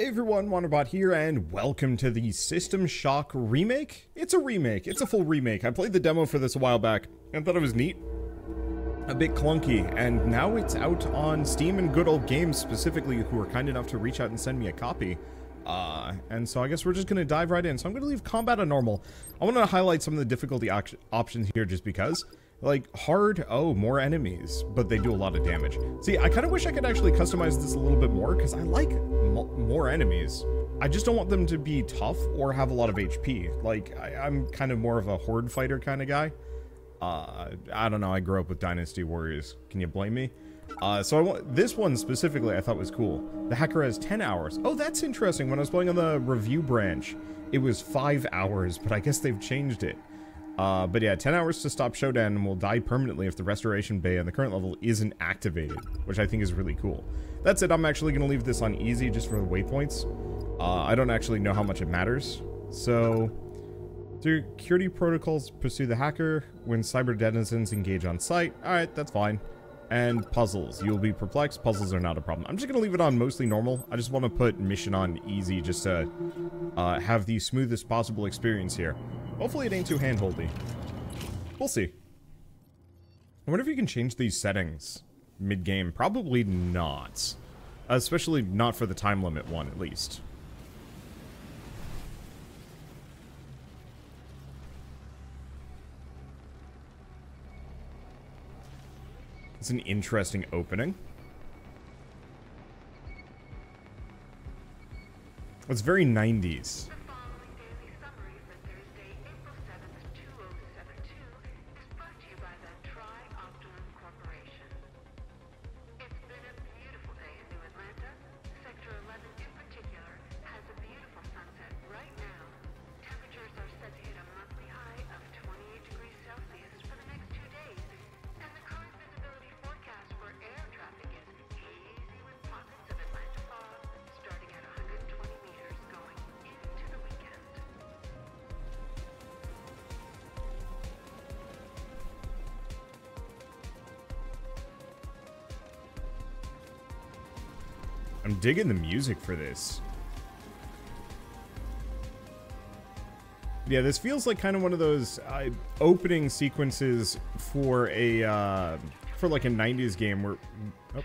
Everyone, Wanderbot here, and welcome to the System Shock remake. It's a remake. It's a full remake. I played the demo for this a while back and thought it was neat. A bit clunky, and now it's out on Steam and Good Old Games specifically, who were kind enough to reach out and send me a copy. Uh, and so I guess we're just going to dive right in. So I'm going to leave combat on normal. I want to highlight some of the difficulty options here just because. Like, hard, oh, more enemies, but they do a lot of damage. See, I kind of wish I could actually customize this a little bit more, because I like more enemies. I just don't want them to be tough or have a lot of HP. Like, I am kind of more of a horde fighter kind of guy. Uh, I don't know, I grew up with Dynasty Warriors. Can you blame me? Uh, so I want, this one specifically I thought was cool. The hacker has 10 hours. Oh, that's interesting. When I was playing on the review branch, it was 5 hours, but I guess they've changed it. Uh, but yeah, 10 hours to stop Shodan and will die permanently if the restoration bay on the current level isn't activated, which I think is really cool. That's it, I'm actually going to leave this on easy just for the waypoints. Uh, I don't actually know how much it matters. So, security protocols pursue the hacker when cyber denizens engage on site. Alright, that's fine. And puzzles. You'll be perplexed. Puzzles are not a problem. I'm just going to leave it on mostly normal. I just want to put mission on easy just to uh, have the smoothest possible experience here. Hopefully it ain't too handholdy. We'll see. I wonder if you can change these settings mid-game. Probably not. Especially not for the time limit one, at least. It's an interesting opening. It's very 90s. I'm digging the music for this. Yeah, this feels like kind of one of those uh, opening sequences for a, uh, for like a 90s game where... Oh.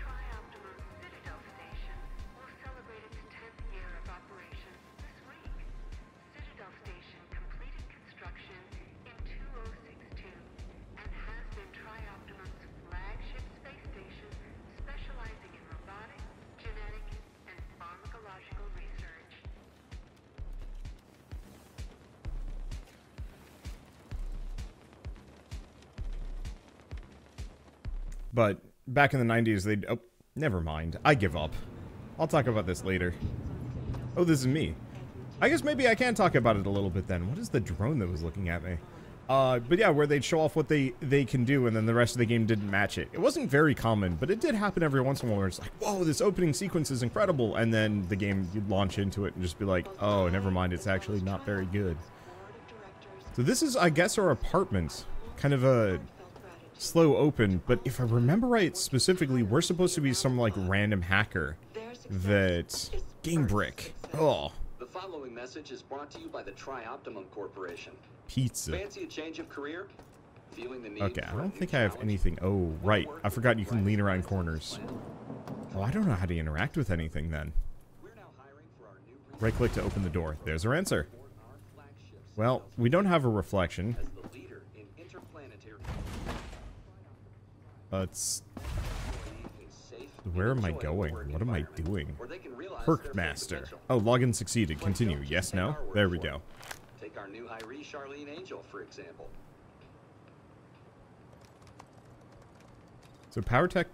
Back in the 90s, they'd... Oh, never mind. I give up. I'll talk about this later. Oh, this is me. I guess maybe I can talk about it a little bit then. What is the drone that was looking at me? Uh, but yeah, where they'd show off what they, they can do, and then the rest of the game didn't match it. It wasn't very common, but it did happen every once in a while where it's like, whoa, this opening sequence is incredible, and then the game, you'd launch into it and just be like, oh, never mind, it's actually not very good. So this is, I guess, our apartment. Kind of a slow open, but if I remember right, specifically, we're supposed to be some, like, random hacker that... Game Brick. Oh. The following message is brought to you by the Trioptimum Corporation. Pizza. Fancy a change of career? Feeling the need Okay, I don't think I have anything. Oh, right. I forgot you can lean around corners. Oh, I don't know how to interact with anything then. Right click to open the door. There's our answer. Well, we don't have a reflection. Let's... Where am I going? What am I doing? Perk Master. Oh, login succeeded. Continue. Yes, no? There we go. Take our new Hiree Charlene Angel, for example. So PowerTech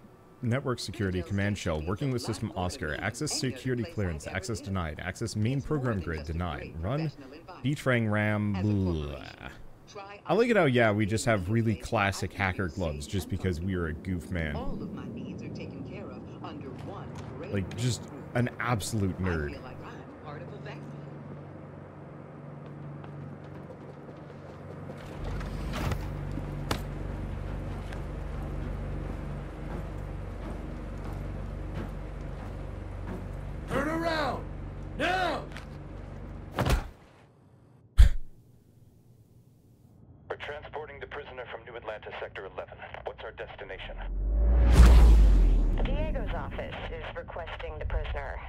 Network Security Command Shell working with System Oscar. Access security clearance. Access denied. Access main program grid denied. Run Beatrang RAM. Blah. I like it how, yeah, we just have really classic hacker gloves just because we are a goof man. Like, just an absolute nerd. prisoner from New Atlanta Sector 11. What's our destination? Diego's office is requesting the prisoner.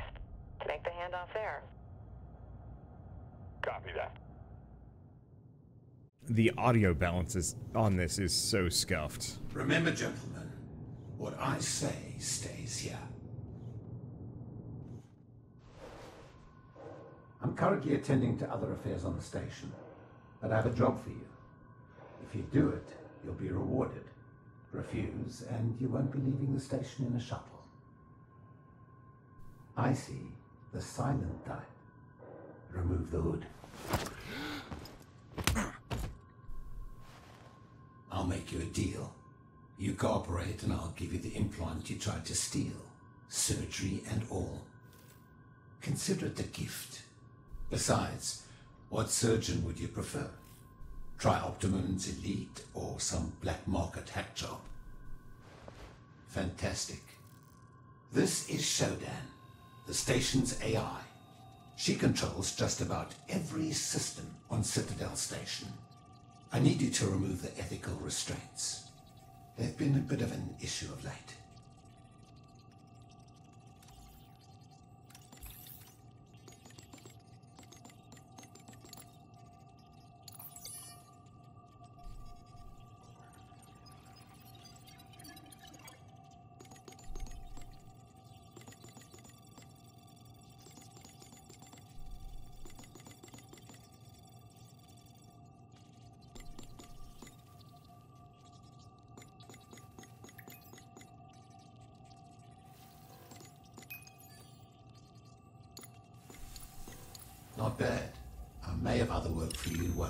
Make the handoff there. Copy that. The audio balance is, on this is so scuffed. Remember, gentlemen, what I say stays here. I'm currently attending to other affairs on the station, but I have a job for you. If you do it, you'll be rewarded. Refuse, and you won't be leaving the station in a shuttle. I see the silent type. Remove the hood. I'll make you a deal. You cooperate, and I'll give you the implant you tried to steal, surgery and all. Consider it a gift. Besides, what surgeon would you prefer? TriOptimum's Elite or some black market hack job? Fantastic. This is Shodan, the station's AI. She controls just about every system on Citadel Station. I need you to remove the ethical restraints. They've been a bit of an issue of late.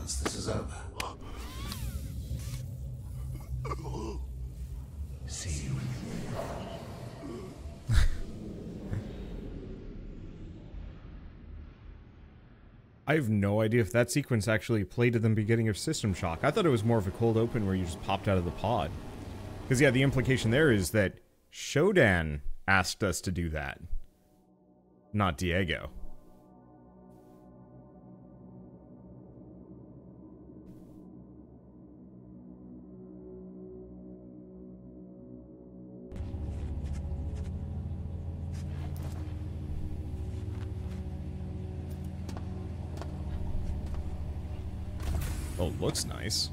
Once this is over. See you. I have no idea if that sequence actually played at the beginning of System Shock. I thought it was more of a cold open where you just popped out of the pod. Because, yeah, the implication there is that Shodan asked us to do that, not Diego. Looks nice.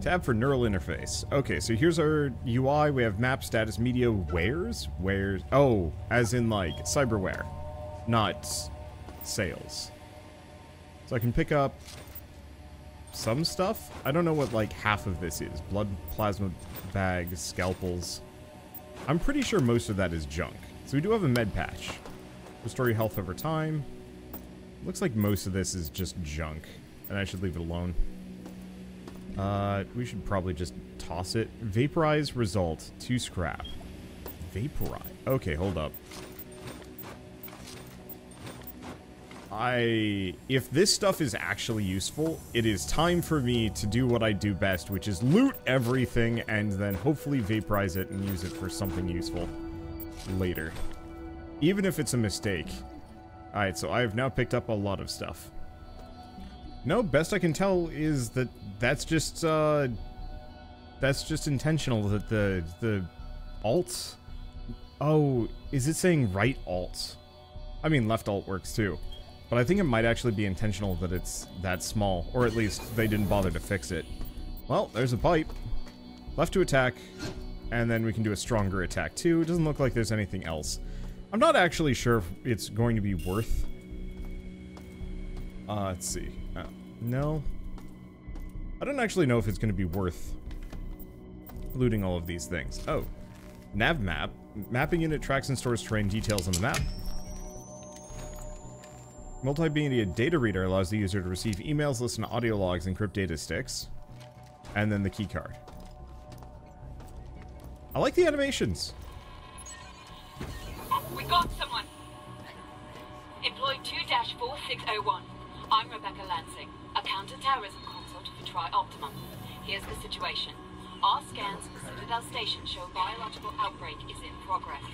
Tab for neural interface. Okay, so here's our UI. We have map status media wares. Wares. Oh, as in like cyberware, not sales. So I can pick up some stuff. I don't know what like half of this is. Blood plasma bags, scalpels. I'm pretty sure most of that is junk. So we do have a med patch. Restore your health over time. Looks like most of this is just junk. And I should leave it alone. Uh, we should probably just toss it. Vaporize result to scrap. Vaporize. Okay, hold up. I... If this stuff is actually useful, it is time for me to do what I do best, which is loot everything and then hopefully vaporize it and use it for something useful later. Even if it's a mistake. Alright, so I have now picked up a lot of stuff. No, best I can tell is that that's just, uh... That's just intentional, that the, the alt... Oh, is it saying right alt? I mean, left alt works too. But I think it might actually be intentional that it's that small, or at least they didn't bother to fix it. Well, there's a pipe. Left to attack, and then we can do a stronger attack too. It doesn't look like there's anything else. I'm not actually sure if it's going to be worth... Uh, let's see. No. I don't actually know if it's going to be worth looting all of these things. Oh. Nav map. Mapping unit tracks and stores terrain details on the map. Multimedia data reader allows the user to receive emails, listen to audio logs, encrypt data sticks. And then the key card. I like the animations. We got someone. Employee 2-4601. I'm Rebecca Lansing, a counter-terrorism consult for Tri-Optimum. Here's the situation. Our scans for Citadel Station show biological outbreak is in progress.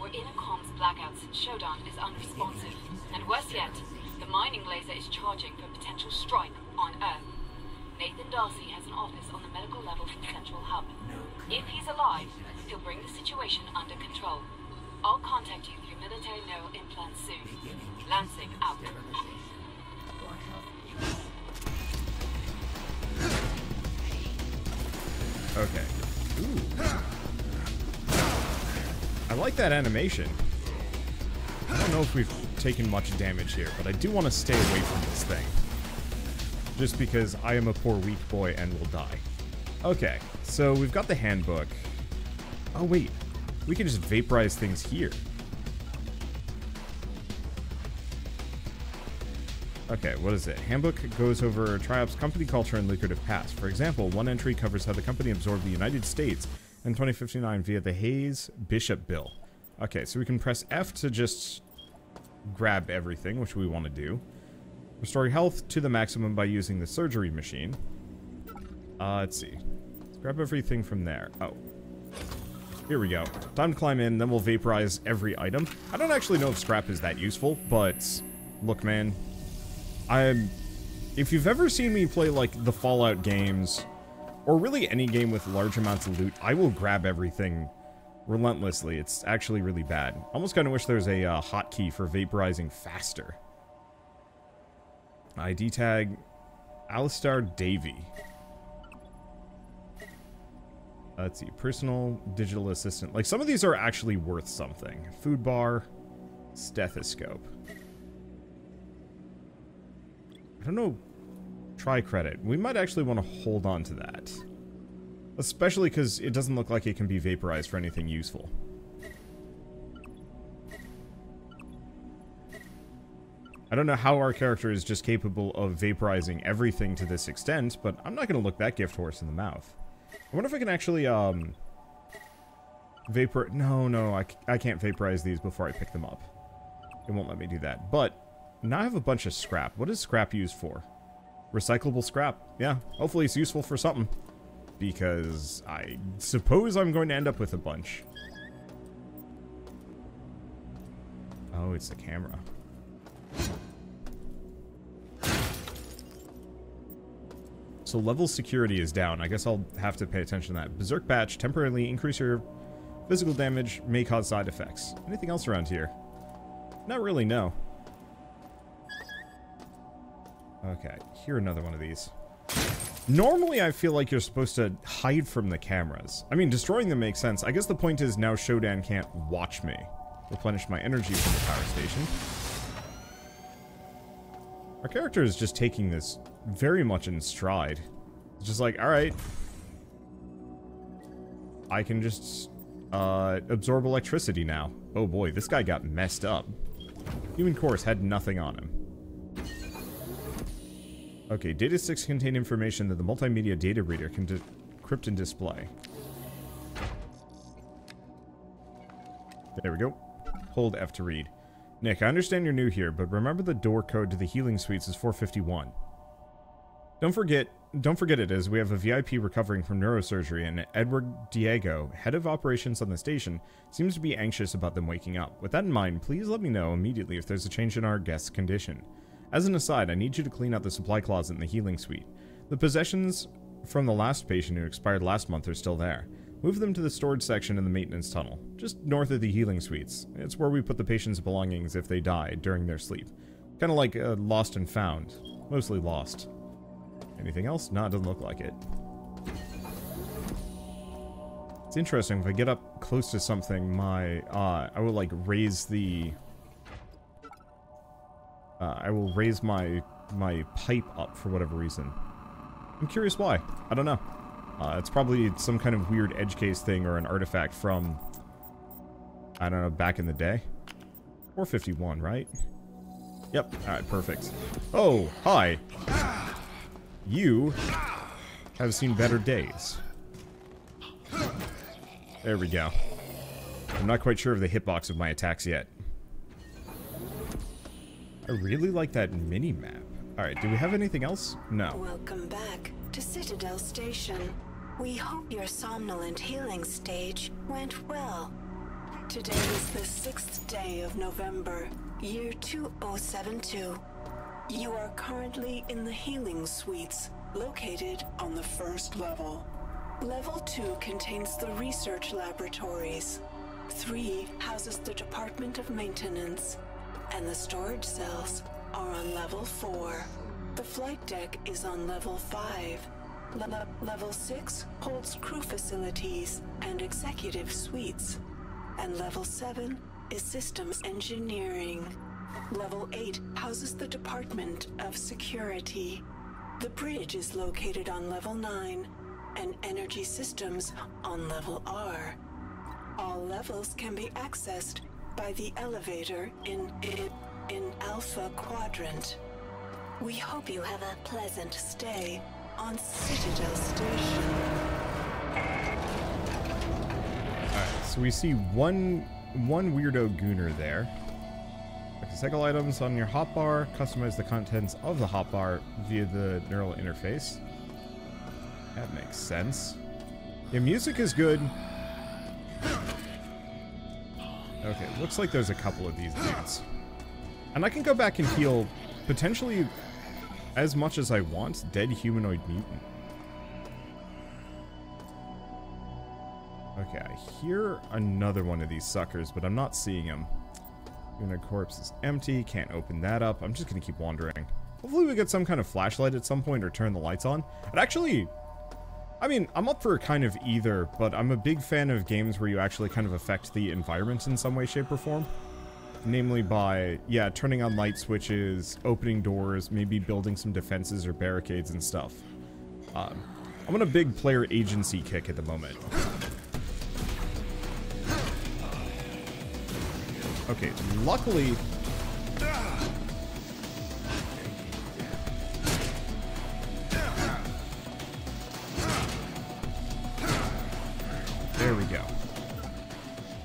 We're in a comms blackout since is unresponsive. And worse yet, the mining laser is charging for potential strike on Earth. Nathan D'Arcy has an office on the medical level for Central Hub. If he's alive, he'll bring the situation under control. I'll contact you through military neural implants soon. Lansing out. Okay. Ooh. I like that animation. I don't know if we've taken much damage here, but I do want to stay away from this thing. Just because I am a poor weak boy and will die. Okay, so we've got the handbook. Oh wait, we can just vaporize things here. Okay, what is it? Handbook goes over Triop's company culture and lucrative past. For example, one entry covers how the company absorbed the United States in 2059 via the Hayes Bishop Bill. Okay, so we can press F to just grab everything, which we want to do. Restore health to the maximum by using the surgery machine. Uh, let's see. Let's grab everything from there. Oh. Here we go. Time to climb in, then we'll vaporize every item. I don't actually know if scrap is that useful, but look, man. I'm... If you've ever seen me play, like, the Fallout games, or really any game with large amounts of loot, I will grab everything relentlessly. It's actually really bad. Almost kind of wish there's a uh, hotkey for vaporizing faster. ID tag Alistair Davy. Let's see. Personal digital assistant. Like, some of these are actually worth something. Food bar. Stethoscope. I don't know. Try credit. We might actually want to hold on to that. Especially because it doesn't look like it can be vaporized for anything useful. I don't know how our character is just capable of vaporizing everything to this extent, but I'm not going to look that gift horse in the mouth. I wonder if I can actually, um... Vapor... No, no, I, I can't vaporize these before I pick them up. It won't let me do that. But, now I have a bunch of scrap. What is scrap used for? Recyclable scrap. Yeah, hopefully it's useful for something. Because I suppose I'm going to end up with a bunch. Oh, it's the camera. So level security is down. I guess I'll have to pay attention to that. Berserk Patch, temporarily increase your physical damage, may cause side effects. Anything else around here? Not really, no. Okay, here another one of these. Normally, I feel like you're supposed to hide from the cameras. I mean, destroying them makes sense. I guess the point is now Shodan can't watch me. Replenish my energy from the power station. Our character is just taking this very much in stride. It's just like, alright. I can just uh, absorb electricity now. Oh boy, this guy got messed up. Human Course had nothing on him. Okay, data sticks contain information that the multimedia data reader can decrypt and display. There we go. Hold F to read. Nick, I understand you're new here, but remember the door code to the healing suites is 451. Don't forget, don't forget it as we have a VIP recovering from neurosurgery and Edward Diego, head of operations on the station, seems to be anxious about them waking up. With that in mind, please let me know immediately if there's a change in our guest's condition. As an aside, I need you to clean out the supply closet in the healing suite. The possessions from the last patient who expired last month are still there. Move them to the storage section in the maintenance tunnel, just north of the healing suites. It's where we put the patient's belongings if they die during their sleep. Kind of like uh, lost and found. Mostly lost. Anything else? No, it doesn't look like it. It's interesting, if I get up close to something, my, uh, I will like raise the, uh, I will raise my, my pipe up for whatever reason. I'm curious why. I don't know. Uh, it's probably some kind of weird edge case thing or an artifact from, I don't know, back in the day. 451, right? Yep. Alright, perfect. Oh, hi. You have seen better days. There we go. I'm not quite sure of the hitbox of my attacks yet. I really like that mini-map. Alright, do we have anything else? No. Welcome back to Citadel Station. We hope your somnolent healing stage went well. Today is the sixth day of November, year 2072. You are currently in the healing suites, located on the first level. Level 2 contains the research laboratories. 3 houses the Department of Maintenance. And the storage cells are on level 4. The flight deck is on level 5. Le- level 6 holds crew facilities and executive suites. And level 7 is systems engineering. Level 8 houses the Department of Security. The bridge is located on level 9 and energy systems on level R. All levels can be accessed by the elevator in in, Alpha Quadrant. We hope you have a pleasant stay on Citadel Station. Alright, so we see one one weirdo gooner there. Cycle items on your hotbar. Customize the contents of the hotbar via the neural interface. That makes sense. Your music is good. Okay, looks like there's a couple of these dudes. And I can go back and heal potentially as much as I want. Dead humanoid mutant. Okay, I hear another one of these suckers, but I'm not seeing him. Unit corpse is empty. Can't open that up. I'm just gonna keep wandering. Hopefully we get some kind of flashlight at some point or turn the lights on. But actually, I mean, I'm up for kind of either, but I'm a big fan of games where you actually kind of affect the environment in some way, shape, or form. Namely by, yeah, turning on light switches, opening doors, maybe building some defenses or barricades and stuff. Um, I'm on a big player agency kick at the moment. Okay, luckily...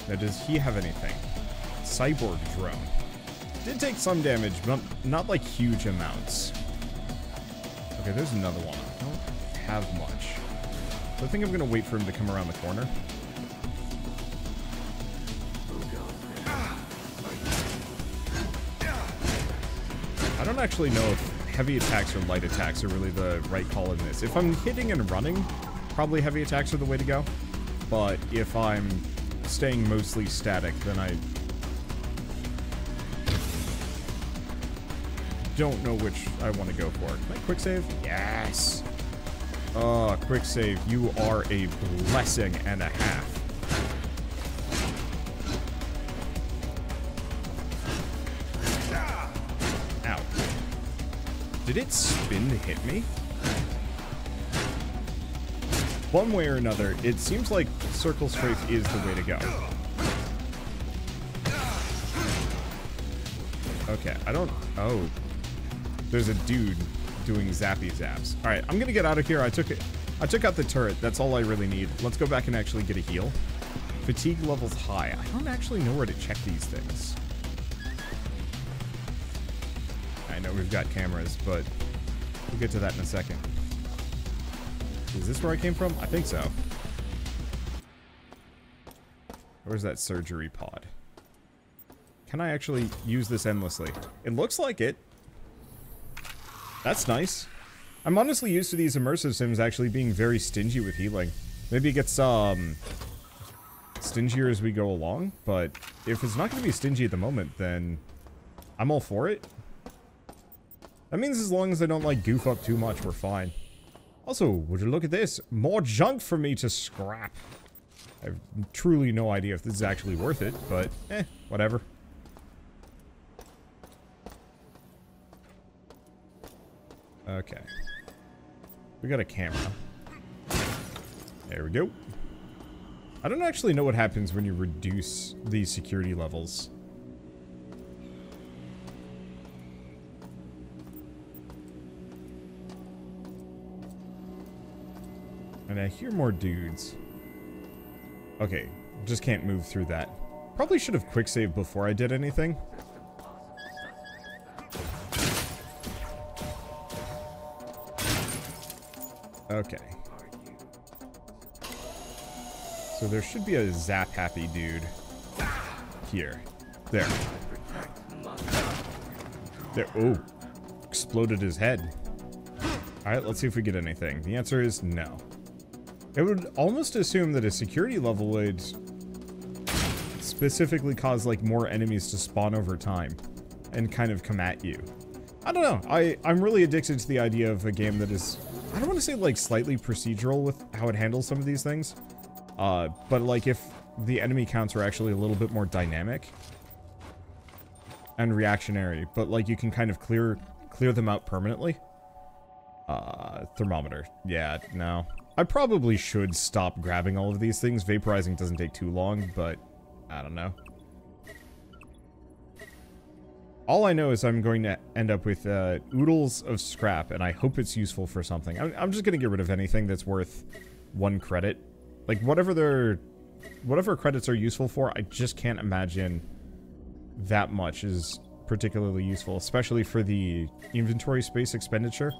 Now, does he have anything? Cyborg drone. Did take some damage, but not like huge amounts. Okay, there's another one. I don't have much. So I think I'm gonna wait for him to come around the corner. I don't actually know if heavy attacks or light attacks are really the right call in this. If I'm hitting and running, probably heavy attacks are the way to go. But if I'm staying mostly static, then I don't know which I want to go for. Can I quick save? Yes! Oh, quick save. You are a blessing and a half. Ow. Did it spin to hit me? One way or another, it seems like circle strafe is the way to go. Okay, I don't... Oh. There's a dude doing zappy zaps. Alright, I'm gonna get out of here. I took it. I took out the turret. That's all I really need. Let's go back and actually get a heal. Fatigue level's high. I don't actually know where to check these things. I know we've got cameras, but we'll get to that in a second. Is this where I came from? I think so. Where's that surgery pod? Can I actually use this endlessly? It looks like it. That's nice. I'm honestly used to these immersive sims actually being very stingy with healing. Maybe it gets, um, stingier as we go along, but if it's not going to be stingy at the moment, then I'm all for it. That means as long as I don't, like, goof up too much, we're fine. Also, would you look at this? More junk for me to scrap. I have truly no idea if this is actually worth it, but eh, whatever. Okay. We got a camera. There we go. I don't actually know what happens when you reduce these security levels. And I hear more dudes. Okay, just can't move through that. Probably should have quick saved before I did anything. Okay. So there should be a zap happy dude here. There. There. Oh. Exploded his head. Alright, let's see if we get anything. The answer is no. It would almost assume that a security level would specifically cause like more enemies to spawn over time and kind of come at you. I don't know. I, I'm really addicted to the idea of a game that is, I don't want to say like slightly procedural with how it handles some of these things. Uh, but like if the enemy counts are actually a little bit more dynamic and reactionary, but like you can kind of clear clear them out permanently. Uh, thermometer. Yeah, no. I probably should stop grabbing all of these things. Vaporizing doesn't take too long, but I don't know. All I know is I'm going to end up with uh, oodles of scrap, and I hope it's useful for something. I'm, I'm just going to get rid of anything that's worth one credit. Like, whatever their... Whatever credits are useful for, I just can't imagine that much is particularly useful, especially for the inventory space expenditure.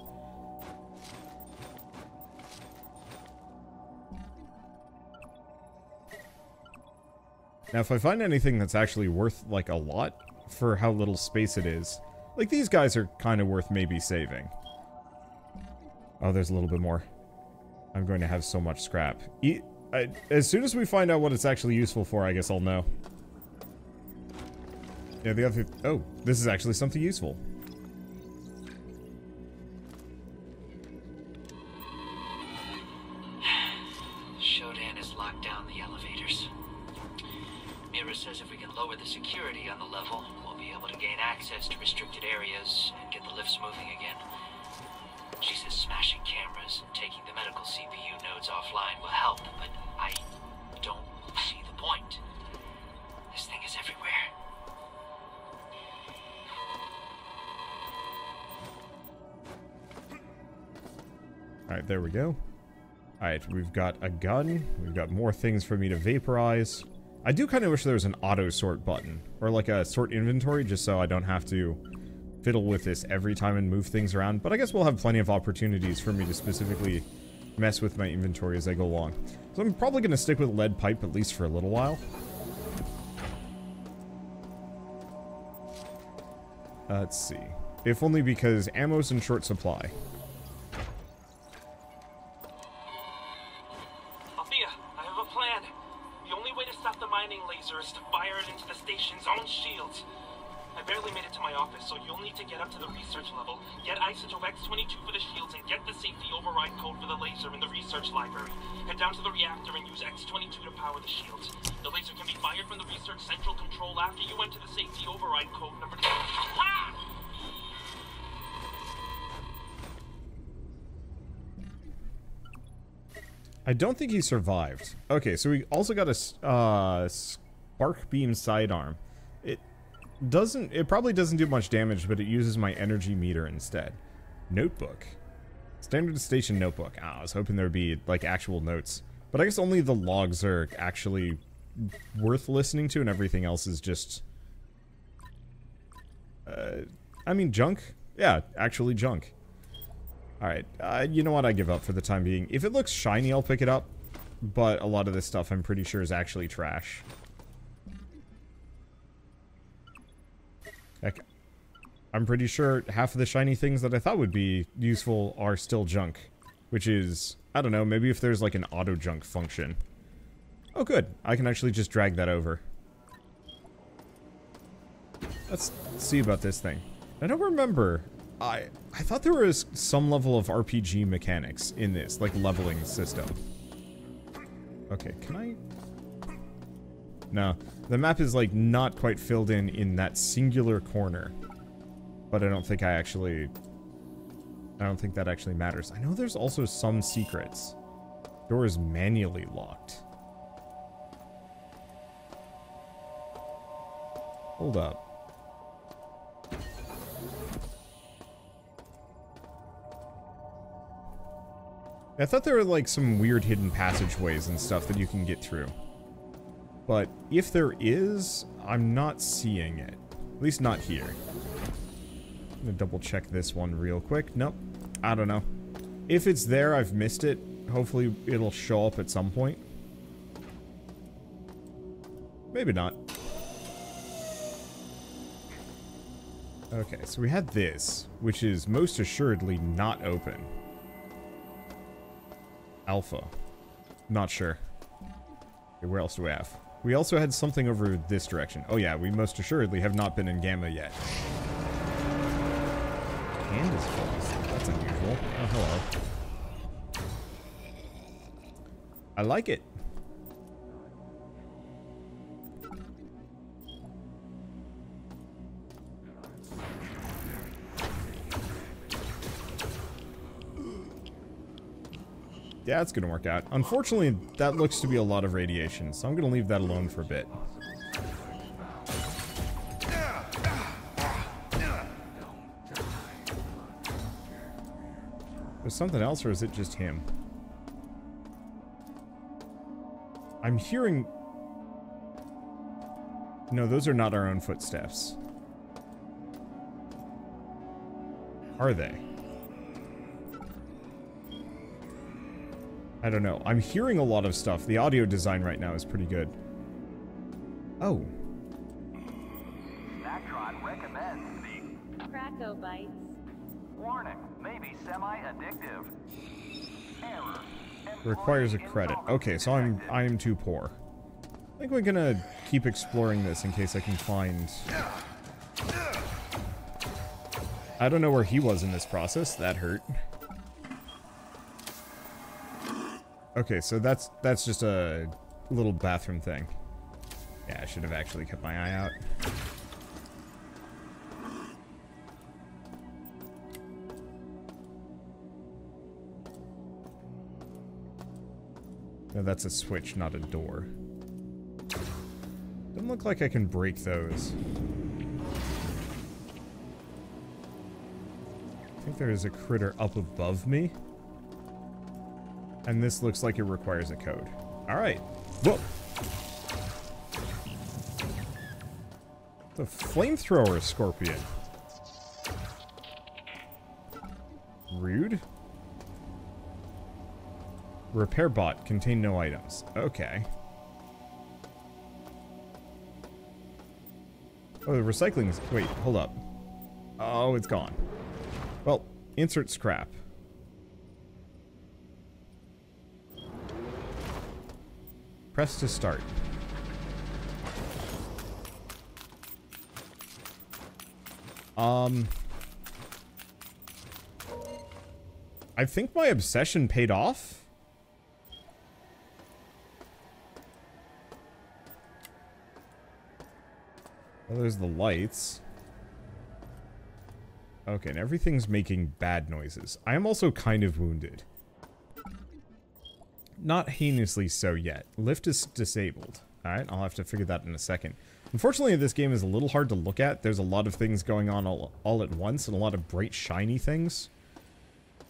Now, if I find anything that's actually worth, like, a lot for how little space it is, like, these guys are kind of worth maybe saving. Oh, there's a little bit more. I'm going to have so much scrap. E I, as soon as we find out what it's actually useful for, I guess I'll know. Yeah, the other... Oh, this is actually something useful. We've got a gun. We've got more things for me to vaporize. I do kind of wish there was an auto sort button. Or like a sort inventory, just so I don't have to fiddle with this every time and move things around. But I guess we'll have plenty of opportunities for me to specifically mess with my inventory as I go along. So I'm probably going to stick with lead pipe at least for a little while. Let's see. If only because ammo's in short supply. Don't think he survived. Okay, so we also got a uh, spark beam sidearm. It doesn't. It probably doesn't do much damage, but it uses my energy meter instead. Notebook, standard station notebook. Ah, I was hoping there would be like actual notes, but I guess only the logs are actually worth listening to, and everything else is just. Uh, I mean, junk. Yeah, actually junk. Alright, uh, you know what? I give up for the time being. If it looks shiny, I'll pick it up. But a lot of this stuff I'm pretty sure is actually trash. I'm pretty sure half of the shiny things that I thought would be useful are still junk. Which is, I don't know, maybe if there's like an auto junk function. Oh good, I can actually just drag that over. Let's see about this thing. I don't remember. I I thought there was some level of RPG mechanics in this, like leveling system. Okay, can I? No, the map is like not quite filled in in that singular corner. But I don't think I actually... I don't think that actually matters. I know there's also some secrets. Door is manually locked. Hold up. I thought there were like some weird hidden passageways and stuff that you can get through. But if there is, I'm not seeing it. At least not here. I'm gonna double check this one real quick. Nope. I don't know. If it's there, I've missed it. Hopefully it'll show up at some point. Maybe not. Okay, so we had this, which is most assuredly not open. Alpha. Not sure. Okay, where else do we have? We also had something over this direction. Oh yeah, we most assuredly have not been in Gamma yet. Hand is full. That's unusual. Oh, hello. I like it. Yeah, it's gonna work out. Unfortunately, that looks to be a lot of radiation, so I'm gonna leave that alone for a bit. There's something else, or is it just him? I'm hearing... No, those are not our own footsteps. Are they? I don't know. I'm hearing a lot of stuff. The audio design right now is pretty good. Oh. Nactron recommends the Krakow bites. warning, maybe semi-addictive. Error. Requires a credit. Okay, so I'm I am too poor. I think we're gonna keep exploring this in case I can find... I don't know where he was in this process. That hurt. Okay, so that's that's just a little bathroom thing. Yeah, I should have actually kept my eye out. No, that's a switch, not a door. Doesn't look like I can break those. I think there is a critter up above me. And this looks like it requires a code. Alright. Whoa! The flamethrower scorpion. Rude. Repair bot contain no items. Okay. Oh, the recycling is... Wait, hold up. Oh, it's gone. Well, insert scrap. Press to start. Um... I think my obsession paid off? Well, there's the lights. Okay, and everything's making bad noises. I am also kind of wounded. Not heinously so yet. Lift is disabled. Alright, I'll have to figure that in a second. Unfortunately, this game is a little hard to look at. There's a lot of things going on all, all at once and a lot of bright, shiny things.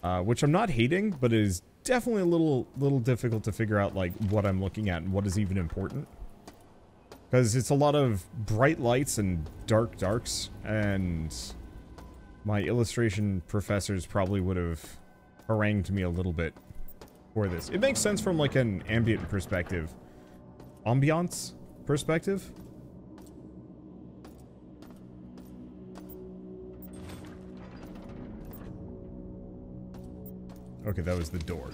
Uh, which I'm not hating, but it is definitely a little, little difficult to figure out, like, what I'm looking at and what is even important. Because it's a lot of bright lights and dark darks, and my illustration professors probably would have harangued me a little bit for this. It makes sense from like an ambient perspective. Ambiance perspective? Okay, that was the door.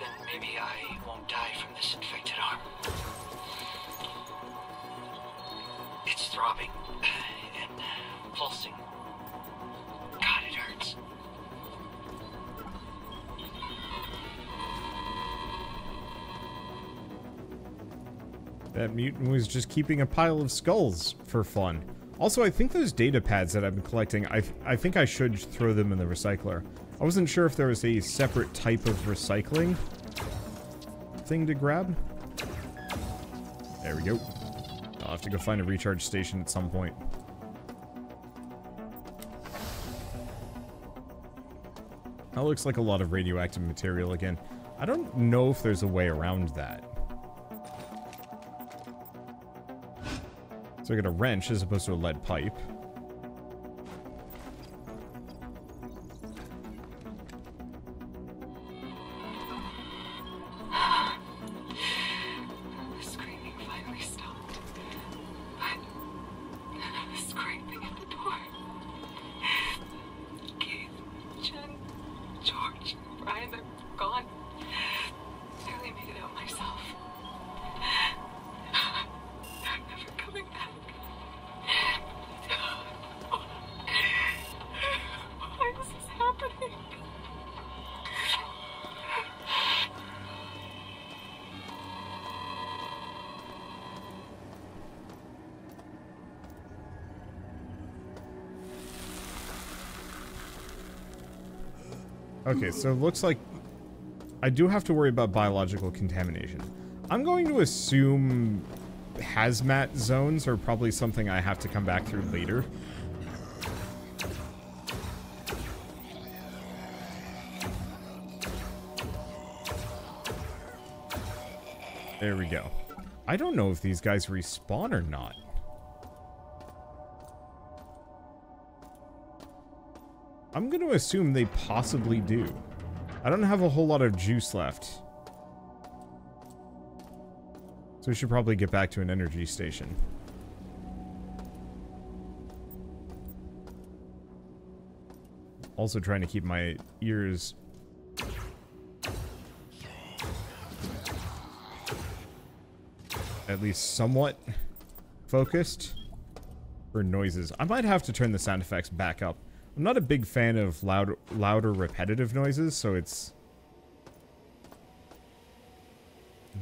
Then maybe I won't die from this infected arm. It's throbbing and pulsing. God, it hurts. That mutant was just keeping a pile of skulls for fun. Also, I think those data pads that I've been collecting, I, I think I should throw them in the recycler. I wasn't sure if there was a separate type of recycling thing to grab. There we go. I'll have to go find a recharge station at some point. That looks like a lot of radioactive material again. I don't know if there's a way around that. So I got a wrench as opposed to a lead pipe. Okay, so it looks like I do have to worry about biological contamination. I'm going to assume hazmat zones are probably something I have to come back through later. There we go. I don't know if these guys respawn or not. I'm going to assume they possibly do. I don't have a whole lot of juice left. So we should probably get back to an energy station. Also trying to keep my ears... At least somewhat focused for noises. I might have to turn the sound effects back up. I'm not a big fan of loud, louder, repetitive noises, so it's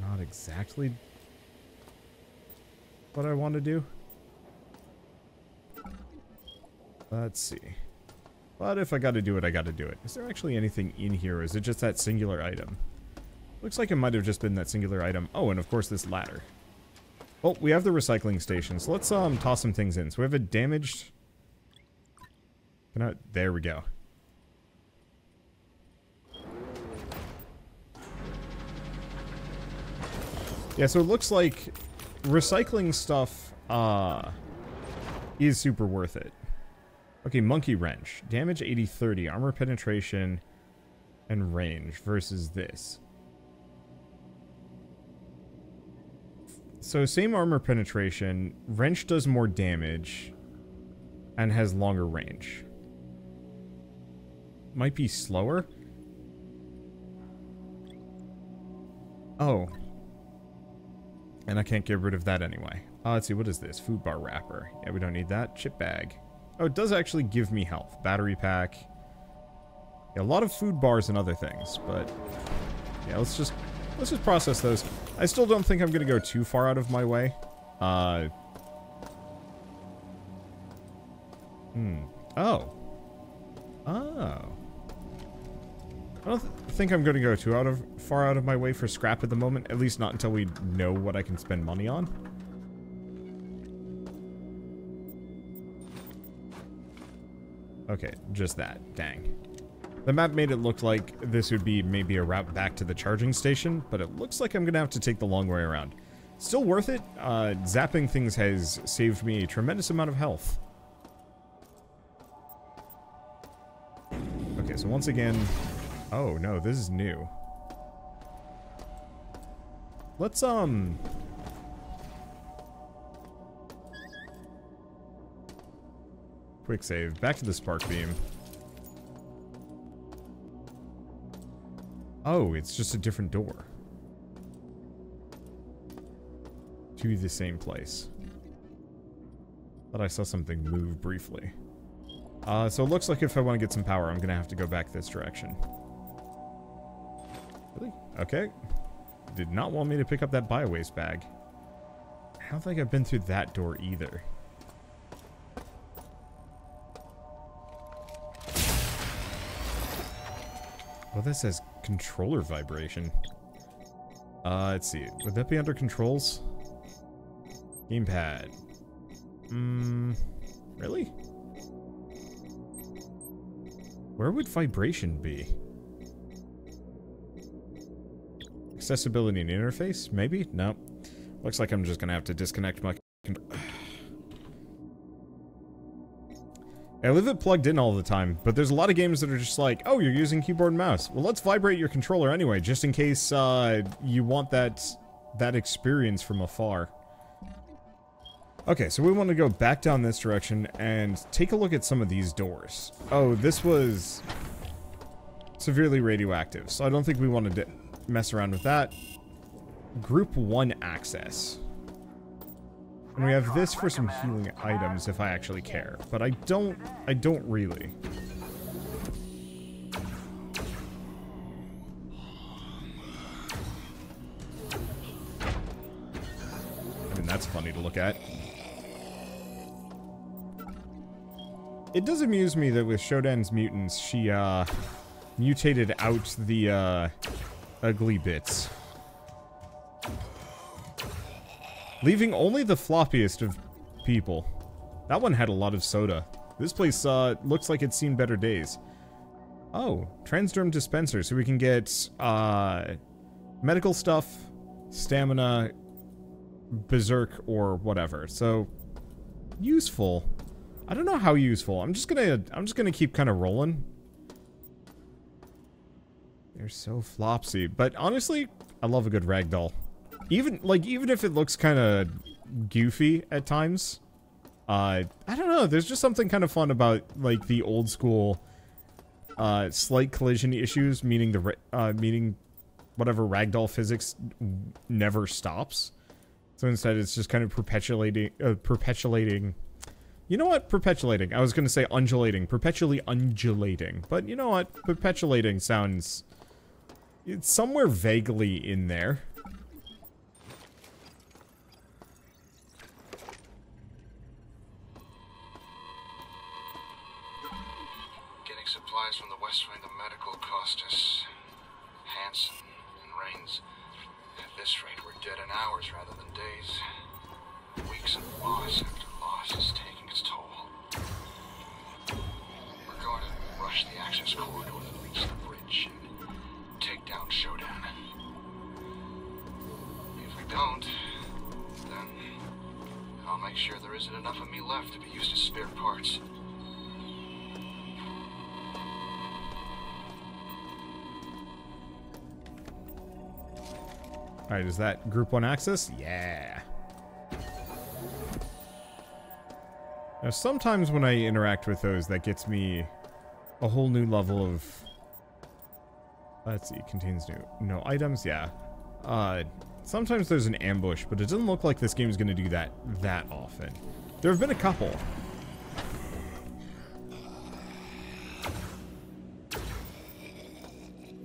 not exactly what I want to do. Let's see. But if I gotta do it, I gotta do it. Is there actually anything in here, or is it just that singular item? Looks like it might have just been that singular item. Oh, and of course this ladder. Well, we have the recycling station, so let's um toss some things in. So we have a damaged... Can I... There we go. Yeah, so it looks like recycling stuff uh, is super worth it. Okay, Monkey Wrench. Damage 80-30, armor penetration, and range versus this. So same armor penetration, Wrench does more damage, and has longer range. Might be slower? Oh. And I can't get rid of that anyway. Uh, let's see, what is this? Food bar wrapper. Yeah, we don't need that. Chip bag. Oh, it does actually give me health. Battery pack. Yeah, a lot of food bars and other things, but... Yeah, let's just... Let's just process those. I still don't think I'm to go too far out of my way. Uh... Hmm. Oh. Oh. I don't th think I'm going to go too out of far out of my way for scrap at the moment. At least not until we know what I can spend money on. Okay, just that. Dang. The map made it look like this would be maybe a route back to the charging station, but it looks like I'm going to have to take the long way around. Still worth it. Uh, zapping things has saved me a tremendous amount of health. Okay, so once again... Oh, no, this is new. Let's, um... Quick save. Back to the spark beam. Oh, it's just a different door. To the same place. Thought I saw something move briefly. Uh, so it looks like if I want to get some power, I'm going to have to go back this direction. Really? Okay. Did not want me to pick up that biowaste bag. I don't think I've been through that door either. Well, this says controller vibration. Uh, let's see. Would that be under controls? Gamepad. Hmm. Really? Where would vibration be? Accessibility and interface? Maybe? No. Looks like I'm just gonna have to disconnect my... I leave it plugged in all the time, but there's a lot of games that are just like, oh, you're using keyboard and mouse. Well, let's vibrate your controller anyway, just in case uh, you want that that experience from afar. Okay, so we want to go back down this direction and take a look at some of these doors. Oh, this was severely radioactive, so I don't think we wanted to mess around with that. Group 1 access. And we have this for some healing items if I actually care. But I don't, I don't really. I mean, that's funny to look at. It does amuse me that with Shodan's mutants, she, uh, mutated out the, uh, ugly bits. Leaving only the floppiest of people. That one had a lot of soda. This place, uh, looks like it's seen better days. Oh, transderm dispenser, so we can get, uh, medical stuff, stamina, berserk, or whatever. So, useful. I don't know how useful. I'm just gonna, I'm just gonna keep kind of rolling. They're so flopsy. But honestly, I love a good ragdoll. Even, like, even if it looks kind of goofy at times, uh, I don't know, there's just something kind of fun about, like, the old school, uh, slight collision issues, meaning the, uh, meaning whatever ragdoll physics never stops. So instead, it's just kind of perpetuating, uh, perpetuating, you know what? Perpetuating. I was going to say undulating. Perpetually undulating. But you know what? Perpetuating sounds... It's somewhere vaguely in there. Alright, is that group 1 access? Yeah. Now, sometimes when I interact with those, that gets me a whole new level of... Let's see, contains new no items, yeah. Uh, sometimes there's an ambush, but it doesn't look like this game is going to do that that often. There have been a couple.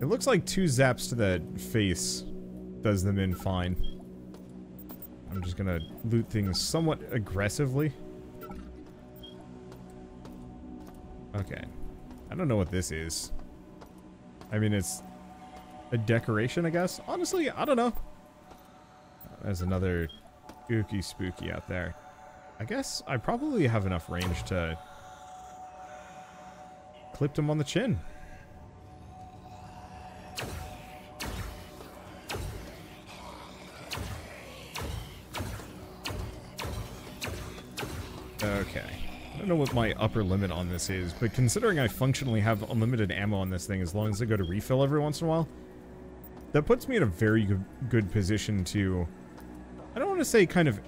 It looks like two zaps to the face does them in fine. I'm just gonna loot things somewhat aggressively. Okay. I don't know what this is. I mean, it's a decoration, I guess. Honestly, I don't know. There's another ooky spooky out there. I guess I probably have enough range to clip him on the chin. Okay. I don't know what my upper limit on this is, but considering I functionally have unlimited ammo on this thing as long as I go to refill every once in a while, that puts me in a very good, position to... I don't want to say kind of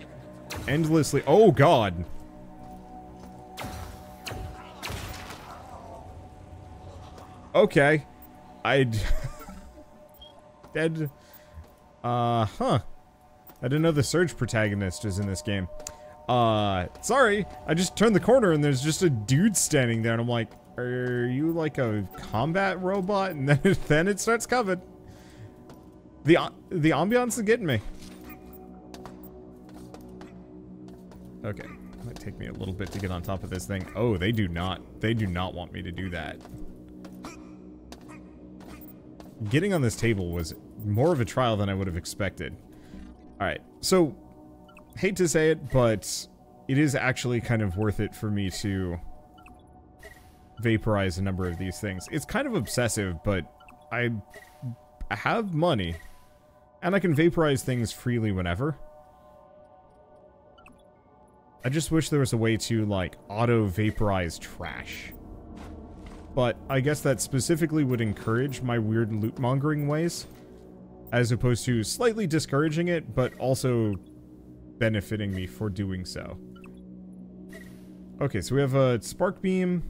endlessly... Oh, God! Okay. I... Dead... Uh, huh. I didn't know the Surge protagonist is in this game. Uh, sorry. I just turned the corner and there's just a dude standing there and I'm like, are you like a combat robot? And then it, then it starts coming. The, the ambiance is getting me. Okay. Might take me a little bit to get on top of this thing. Oh, they do not. They do not want me to do that. Getting on this table was more of a trial than I would have expected. Alright, so, hate to say it, but it is actually kind of worth it for me to vaporize a number of these things. It's kind of obsessive, but I have money, and I can vaporize things freely whenever. I just wish there was a way to, like, auto-vaporize trash. But I guess that specifically would encourage my weird loot-mongering ways, as opposed to slightly discouraging it, but also benefiting me for doing so. Okay, so we have a Spark Beam,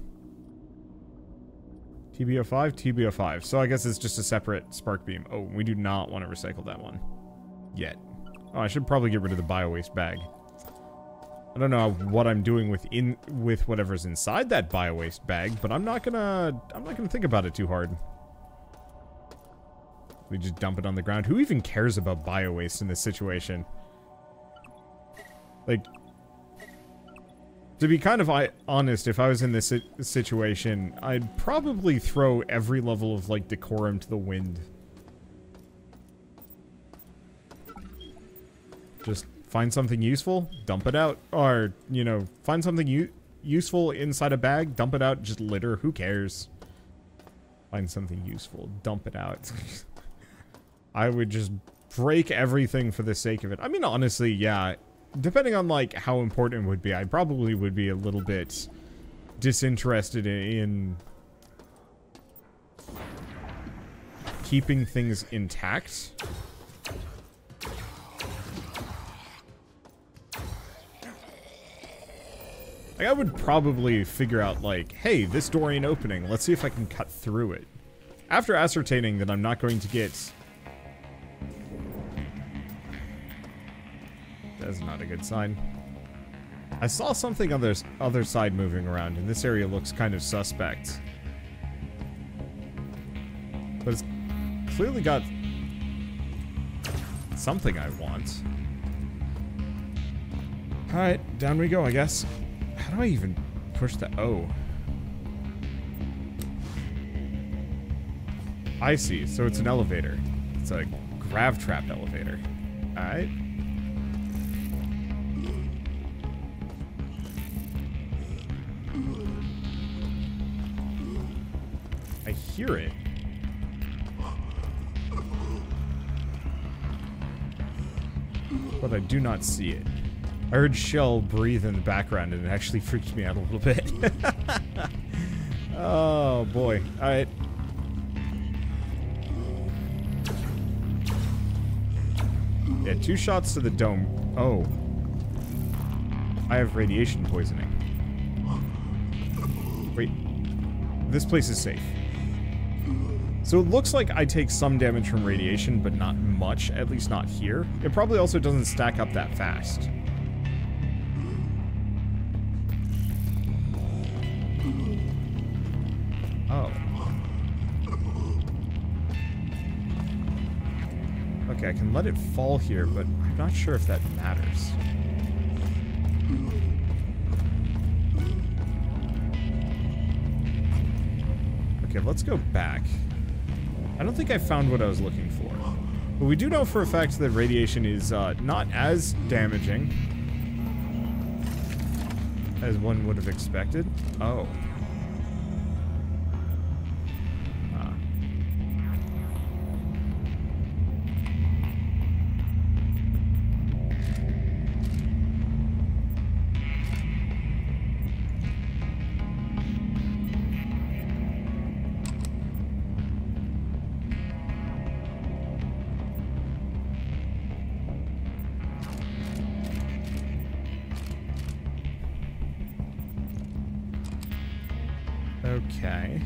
TB05, TB05. So I guess it's just a separate Spark Beam. Oh, we do not want to recycle that one. Yet. Oh, I should probably get rid of the bio-waste bag. I don't know what I'm doing with in with whatever's inside that bio-waste bag, but I'm not gonna I'm not gonna think about it too hard. We just dump it on the ground. Who even cares about bio-waste in this situation? Like, to be kind of i honest, if I was in this situation, I'd probably throw every level of, like, decorum to the wind. Just find something useful, dump it out. Or, you know, find something useful inside a bag, dump it out, just litter, who cares? Find something useful, dump it out. I would just break everything for the sake of it. I mean, honestly, yeah, depending on, like, how important it would be, I probably would be a little bit disinterested in keeping things intact. Like, I would probably figure out, like, hey, this door ain't opening. Let's see if I can cut through it. After ascertaining that I'm not going to get... That's not a good sign. I saw something on the other side moving around, and this area looks kind of suspect. But it's clearly got something I want. Alright, down we go, I guess. How do I even push the O? I see. So it's an elevator. It's a grav trap elevator. Alright. Hear it. But I do not see it. I heard Shell breathe in the background and it actually freaked me out a little bit. oh boy. Alright. Yeah, two shots to the dome. Oh. I have radiation poisoning. Wait. This place is safe. So it looks like I take some damage from radiation, but not much, at least not here. It probably also doesn't stack up that fast. Oh. Okay, I can let it fall here, but I'm not sure if that matters. Let's go back. I don't think I found what I was looking for. But we do know for a fact that radiation is uh, not as damaging as one would have expected. Oh. Okay.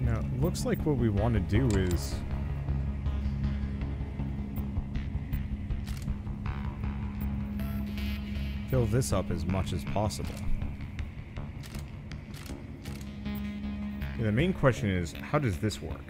Now, it looks like what we want to do is... Fill this up as much as possible. The main question is, how does this work?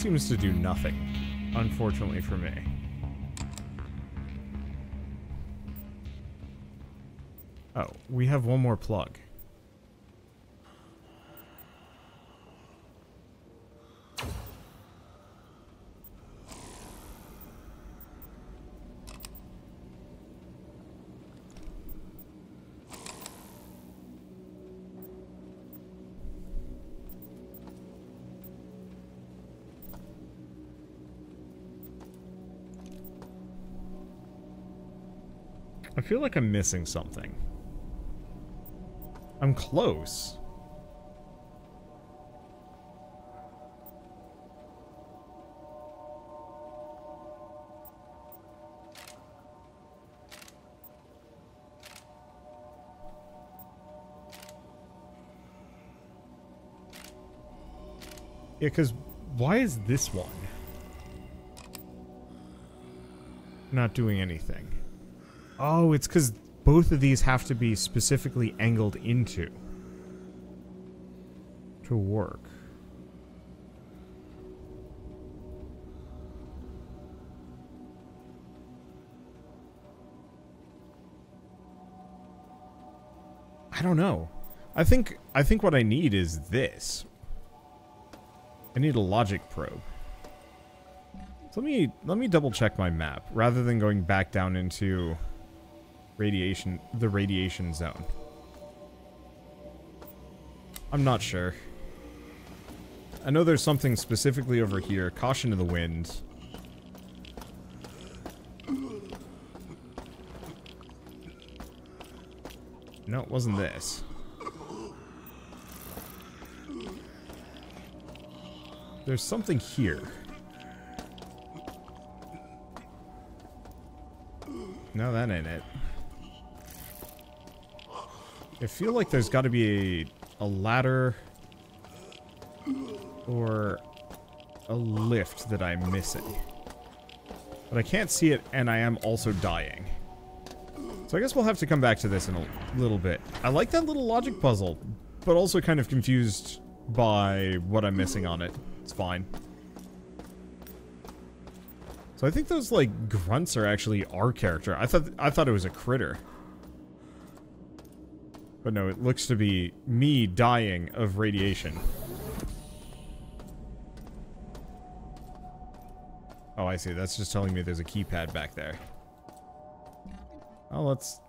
Seems to do nothing, unfortunately for me. Oh, we have one more plug. Feel like I'm missing something. I'm close. Yeah, because why is this one not doing anything? Oh, it's because both of these have to be specifically angled into to work. I don't know. I think I think what I need is this. I need a logic probe. So let me let me double check my map rather than going back down into radiation the radiation zone. I'm not sure. I know there's something specifically over here. Caution to the wind. No, it wasn't this. There's something here. No, that ain't it. I feel like there's got to be a, a ladder or a lift that I'm missing. But I can't see it, and I am also dying. So I guess we'll have to come back to this in a little bit. I like that little logic puzzle, but also kind of confused by what I'm missing on it. It's fine. So I think those, like, grunts are actually our character. I thought I thought it was a critter. But no, it looks to be me dying of radiation. Oh, I see. That's just telling me there's a keypad back there. Well, let's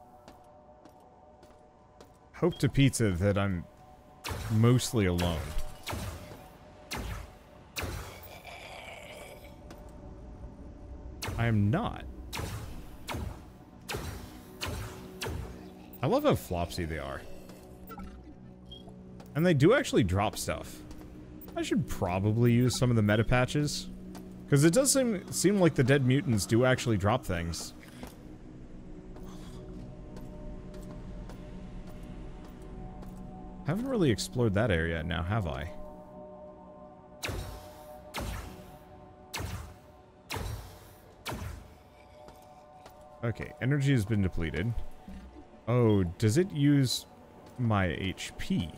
hope to pizza that I'm mostly alone. I am not. I love how flopsy they are. And they do actually drop stuff. I should probably use some of the medipatches. Because it does seem, seem like the dead mutants do actually drop things. Haven't really explored that area now, have I? Okay, energy has been depleted. Oh, does it use my HP?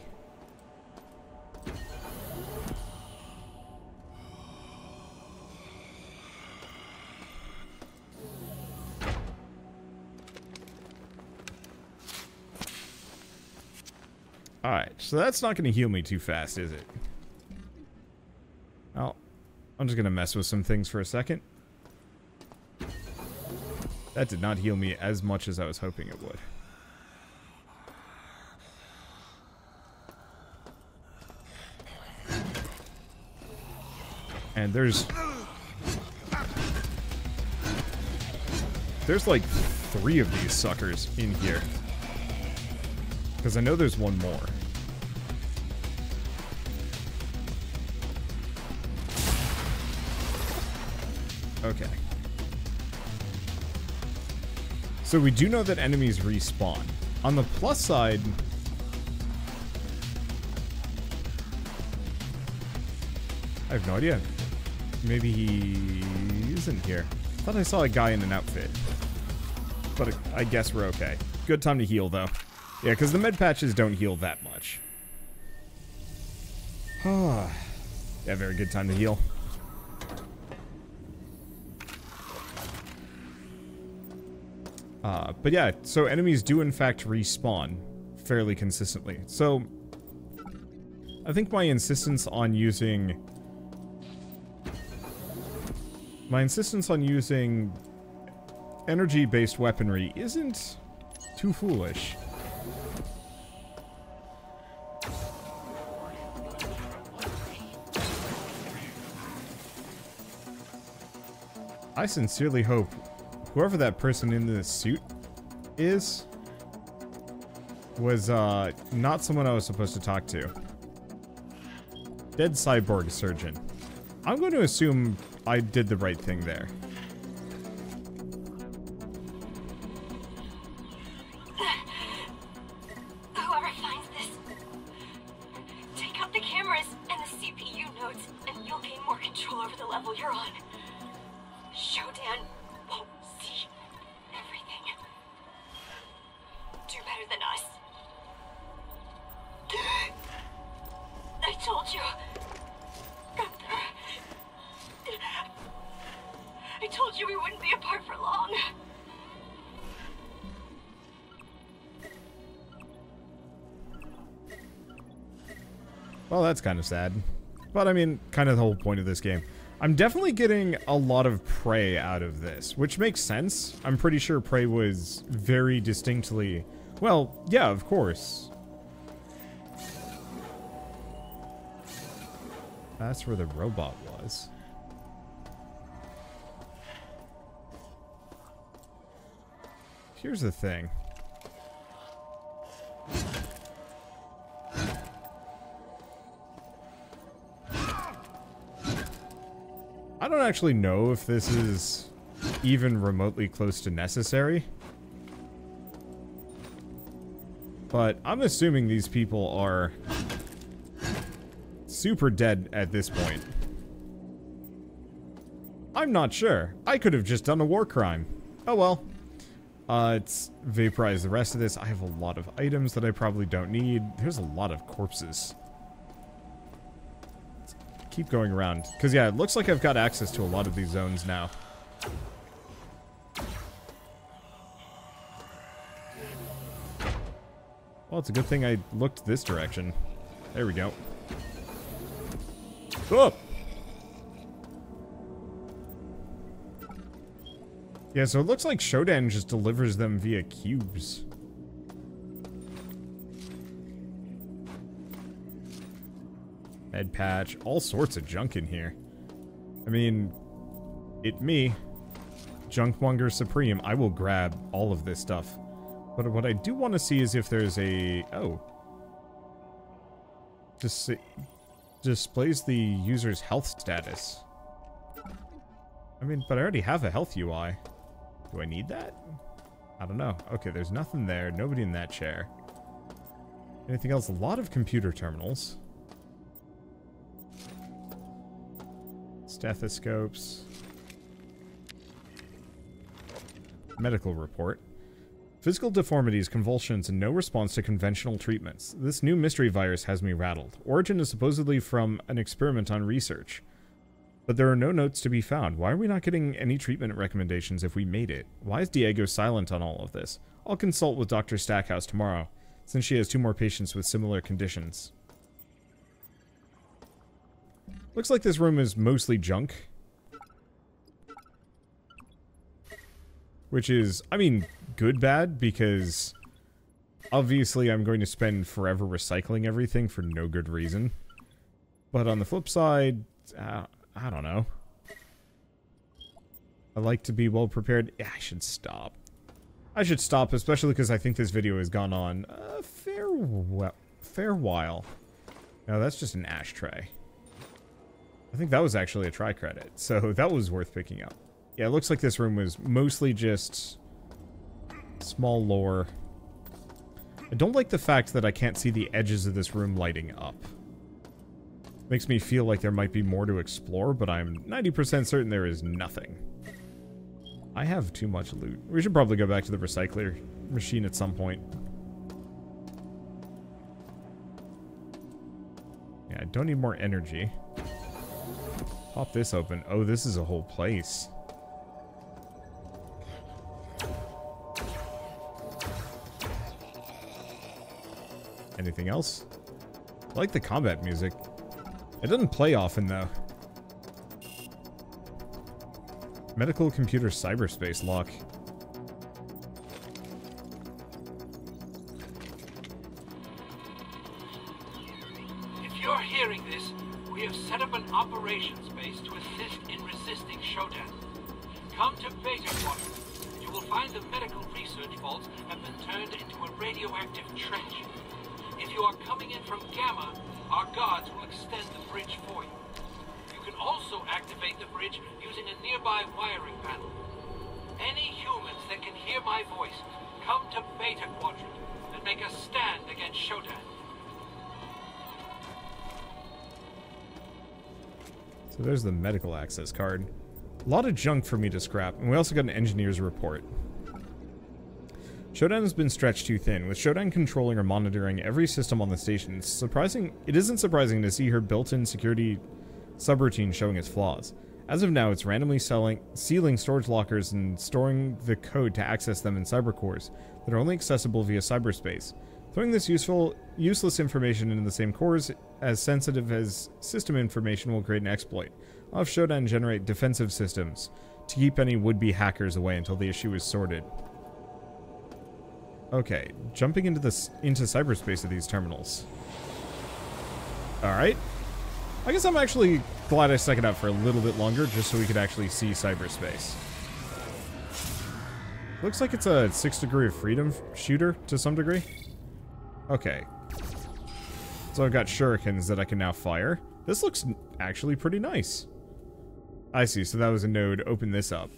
Alright, so that's not going to heal me too fast, is it? Well, I'm just going to mess with some things for a second. That did not heal me as much as I was hoping it would. And there's... There's like three of these suckers in here. Because I know there's one more. Okay. So we do know that enemies respawn. On the plus side... I have no idea maybe he isn't here. I thought I saw a guy in an outfit. But I guess we're okay. Good time to heal, though. Yeah, because the med patches don't heal that much. yeah, very good time to heal. Uh, but yeah, so enemies do in fact respawn fairly consistently. So I think my insistence on using my insistence on using energy-based weaponry isn't too foolish. I sincerely hope whoever that person in this suit is was uh, not someone I was supposed to talk to. Dead cyborg surgeon. I'm going to assume I did the right thing there. That's kind of sad. But I mean, kind of the whole point of this game. I'm definitely getting a lot of Prey out of this, which makes sense. I'm pretty sure Prey was very distinctly... Well, yeah, of course. That's where the robot was. Here's the thing. Actually know if this is even remotely close to necessary. But I'm assuming these people are super dead at this point. I'm not sure. I could have just done a war crime. Oh well. Uh, let's vaporize the rest of this. I have a lot of items that I probably don't need. There's a lot of corpses. Keep going around. Because, yeah, it looks like I've got access to a lot of these zones now. Well, it's a good thing I looked this direction. There we go. Up! Yeah, so it looks like Shodan just delivers them via cubes. Med patch, all sorts of junk in here. I mean, it me, Junkmonger Supreme, I will grab all of this stuff. But what I do want to see is if there's a... Oh. Dis displays the user's health status. I mean, but I already have a health UI. Do I need that? I don't know. Okay, there's nothing there. Nobody in that chair. Anything else? A lot of computer terminals. Stethoscopes. Medical report. Physical deformities, convulsions, and no response to conventional treatments. This new mystery virus has me rattled. Origin is supposedly from an experiment on research. But there are no notes to be found. Why are we not getting any treatment recommendations if we made it? Why is Diego silent on all of this? I'll consult with Dr. Stackhouse tomorrow, since she has two more patients with similar conditions. Looks like this room is mostly junk. Which is, I mean, good bad, because obviously I'm going to spend forever recycling everything for no good reason. But on the flip side, uh, I don't know. I like to be well prepared. Yeah, I should stop. I should stop, especially because I think this video has gone on a fair, well, fair while. No, that's just an ashtray. I think that was actually a tri-credit, so that was worth picking up. Yeah, it looks like this room was mostly just small lore. I don't like the fact that I can't see the edges of this room lighting up. Makes me feel like there might be more to explore, but I'm 90% certain there is nothing. I have too much loot. We should probably go back to the recycler machine at some point. Yeah, I don't need more energy. Pop this open. Oh, this is a whole place. Anything else? I like the combat music. It doesn't play often, though. Medical computer cyberspace lock. Access card. A lot of junk for me to scrap, and we also got an engineer's report. Shodan has been stretched too thin, with Shodan controlling or monitoring every system on the station. It's surprising it isn't surprising to see her built-in security subroutine showing its flaws. As of now, it's randomly selling, sealing storage lockers and storing the code to access them in cybercores that are only accessible via cyberspace. Throwing this useful, useless information into the same cores as sensitive as system information will create an exploit. I'll have Shodan generate defensive systems to keep any would-be hackers away until the issue is sorted. Okay, jumping into this into cyberspace of these terminals. All right. I guess I'm actually glad I stuck it out for a little bit longer just so we could actually see cyberspace. Looks like it's a six degree of freedom shooter to some degree. Okay. So I've got shurikens that I can now fire. This looks actually pretty nice. I see, so that was a node. Open this up.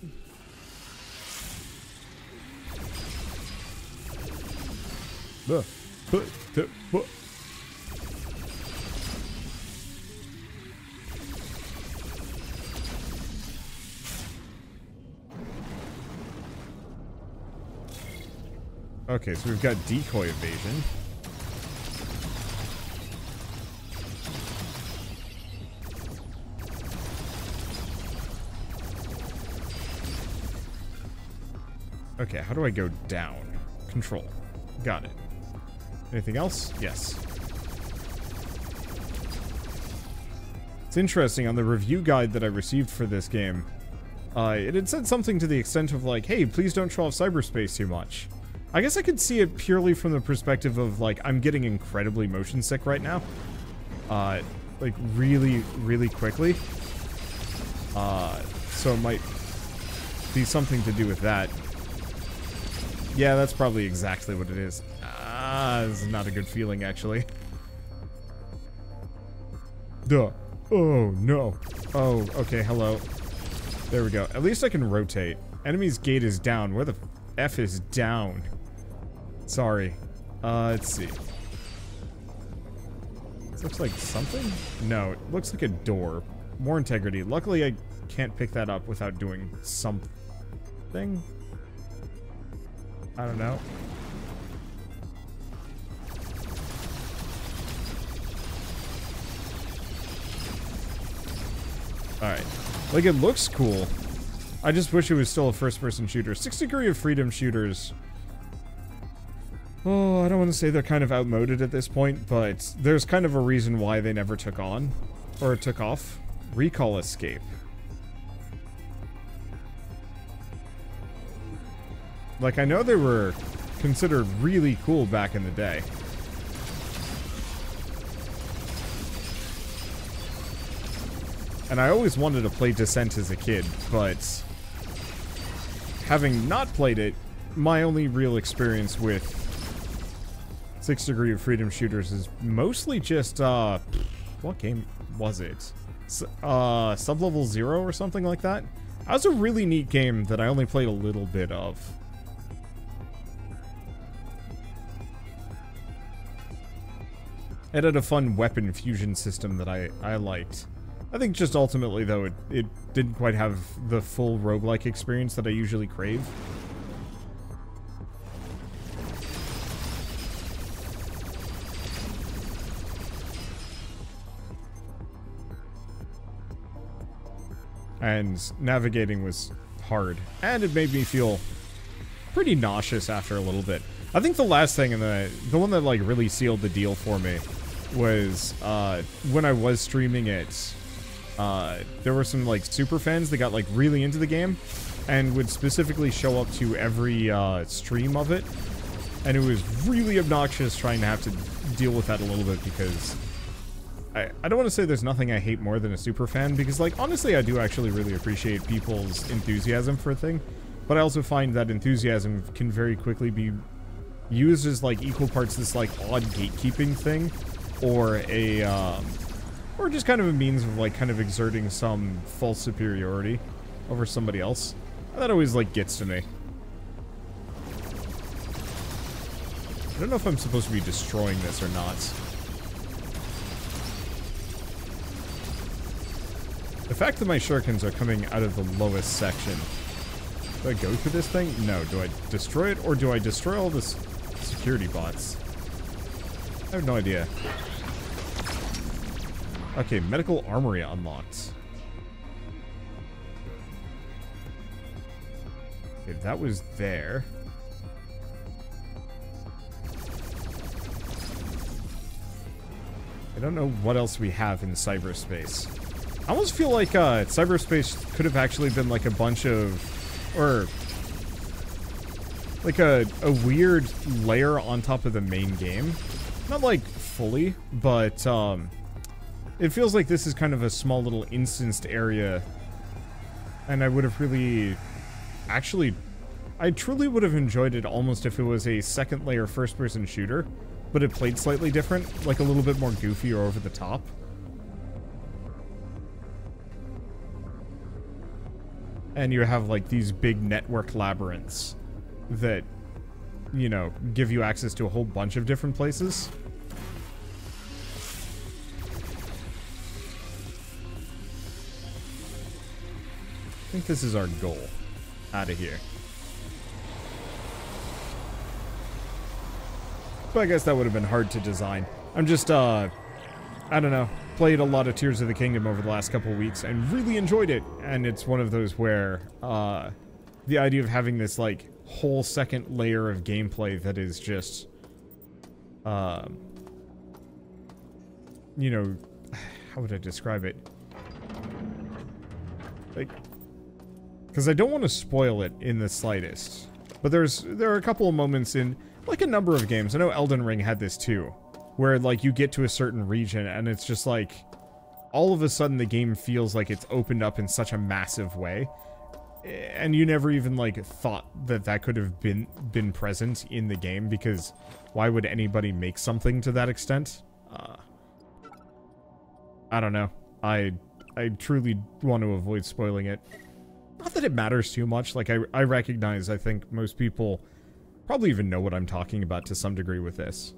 Okay, so we've got decoy evasion. Okay, how do I go down? Control. Got it. Anything else? Yes. It's interesting, on the review guide that I received for this game, uh, it had said something to the extent of like, hey, please don't show off cyberspace too much. I guess I could see it purely from the perspective of like, I'm getting incredibly motion sick right now. Uh, like really, really quickly. Uh, so it might be something to do with that. Yeah, that's probably exactly what it is. Ah, this is not a good feeling, actually. Duh. Oh, no. Oh, okay, hello. There we go. At least I can rotate. Enemy's gate is down. Where the F is down? Sorry. Uh, let's see. This looks like something? No, it looks like a door. More integrity. Luckily, I can't pick that up without doing something. I don't know. Alright. Like, it looks cool. I just wish it was still a first-person shooter. Six Degree of Freedom shooters. Oh, I don't want to say they're kind of outmoded at this point, but there's kind of a reason why they never took on. Or took off. Recall Escape. Like, I know they were considered really cool back in the day. And I always wanted to play Descent as a kid, but having not played it, my only real experience with Six Degree of Freedom shooters is mostly just, uh, what game was it? Uh, Sublevel Zero or something like that? That was a really neat game that I only played a little bit of. It had a fun weapon fusion system that I, I liked. I think just ultimately, though, it, it didn't quite have the full roguelike experience that I usually crave. And navigating was hard. And it made me feel pretty nauseous after a little bit. I think the last thing and the the one that like really sealed the deal for me was uh, when I was streaming it. Uh, there were some like super fans that got like really into the game and would specifically show up to every uh, stream of it, and it was really obnoxious trying to have to deal with that a little bit because I, I don't want to say there's nothing I hate more than a super fan because like honestly I do actually really appreciate people's enthusiasm for a thing, but I also find that enthusiasm can very quickly be used as like equal parts this like odd gatekeeping thing or a um, or just kind of a means of like kind of exerting some false superiority over somebody else. That always like gets to me. I don't know if I'm supposed to be destroying this or not. The fact that my shurikens are coming out of the lowest section. Do I go through this thing? No. Do I destroy it or do I destroy all the security bots? I have no idea. Okay, medical armory unlocked. Okay, that was there. I don't know what else we have in cyberspace. I almost feel like uh, cyberspace could have actually been like a bunch of, or like a, a weird layer on top of the main game. Not like fully, but um, it feels like this is kind of a small little instanced area. And I would have really... Actually, I truly would have enjoyed it almost if it was a second layer first-person shooter, but it played slightly different, like a little bit more goofy or over the top. And you have like these big network labyrinths that, you know, give you access to a whole bunch of different places. I think this is our goal. Out of here. But I guess that would have been hard to design. I'm just, uh, I don't know, played a lot of Tears of the Kingdom over the last couple weeks and really enjoyed it. And it's one of those where, uh, the idea of having this, like, whole second layer of gameplay that is just, uh, you know, how would I describe it? Like, because I don't want to spoil it in the slightest. But there's there are a couple of moments in like a number of games. I know Elden Ring had this too, where like you get to a certain region and it's just like all of a sudden the game feels like it's opened up in such a massive way and you never even like thought that that could have been been present in the game because why would anybody make something to that extent uh, i don't know i i truly want to avoid spoiling it not that it matters too much. Like, I, I recognize, I think most people probably even know what I'm talking about to some degree with this.